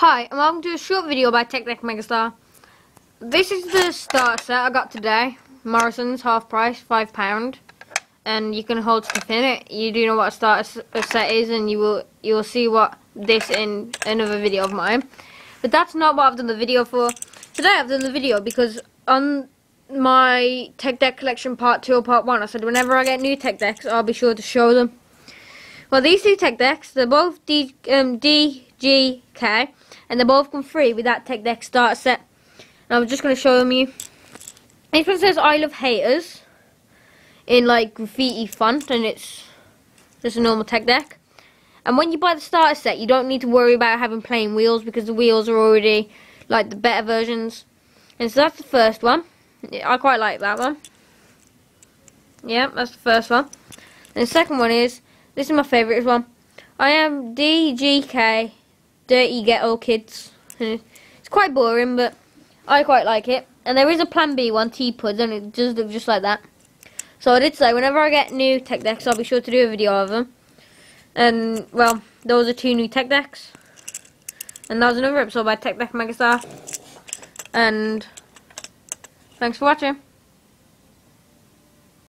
Hi, and welcome to a short video by Tech Deck Megastar. This is the starter set I got today. Morrison's half price, £5. And you can hold stuff in it. You do know what a starter set is and you will you will see what this in another video of mine. But that's not what I've done the video for. Today I've done the video because on my Tech Deck collection part 2 or part 1 I said whenever I get new Tech Decks I'll be sure to show them. Well these two Tech Decks, they're both D, um, DGK and they both come free with that Tech Deck starter set. And I'm just going to show them you. This one says I love haters in like graffiti font and it's just a normal Tech Deck. And when you buy the starter set, you don't need to worry about having plain wheels because the wheels are already like the better versions. And so that's the first one. I quite like that one. Yeah, that's the first one. And the second one is, this is my favourite one. I am DGK dirty ghetto kids. Hmm. It's quite boring, but I quite like it. And there is a Plan B one, T-Puds, and it does look just like that. So I did say, whenever I get new tech decks, I'll be sure to do a video of them. And, well, those are two new tech decks. And that was another episode by Tech Deck Megastar. And, thanks for watching.